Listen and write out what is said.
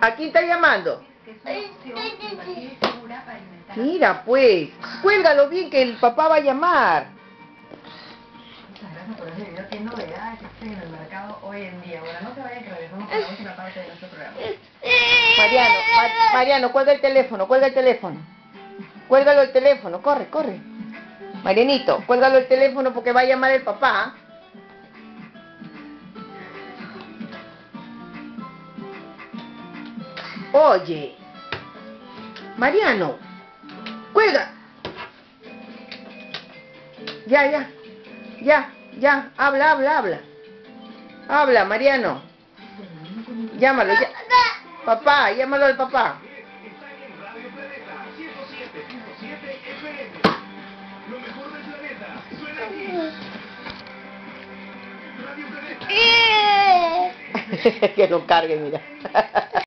¿A quién está llamando? Mira, pues, cuélgalo bien que el papá va a llamar. Muchas gracias por ese video. ¿Qué novedades existen en el mercado hoy en día? Ahora no se vayan que regresamos con la última parte de nuestro programa. Mariano, Ma- Mariano, cuelga el teléfono, cuelga el teléfono. Cuélgalo el teléfono, corre, corre. Marianito, cuélgalo el teléfono porque va a llamar el papá. Oye, Mariano, cuelga. Ya, ya, ya, ya, habla, habla, habla. Habla, Mariano. Llámalo, ya. Papá, llámalo al papá. Planeta. que lo cargue, mira.